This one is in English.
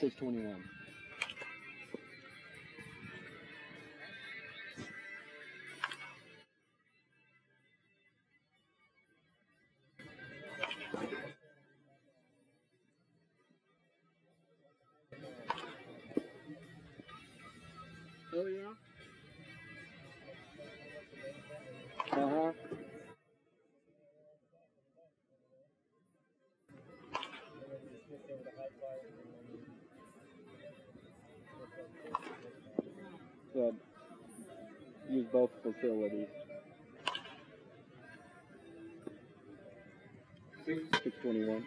Six twenty one. Oh yeah. Uh huh. Yeah. Use both facilities. Six twenty one.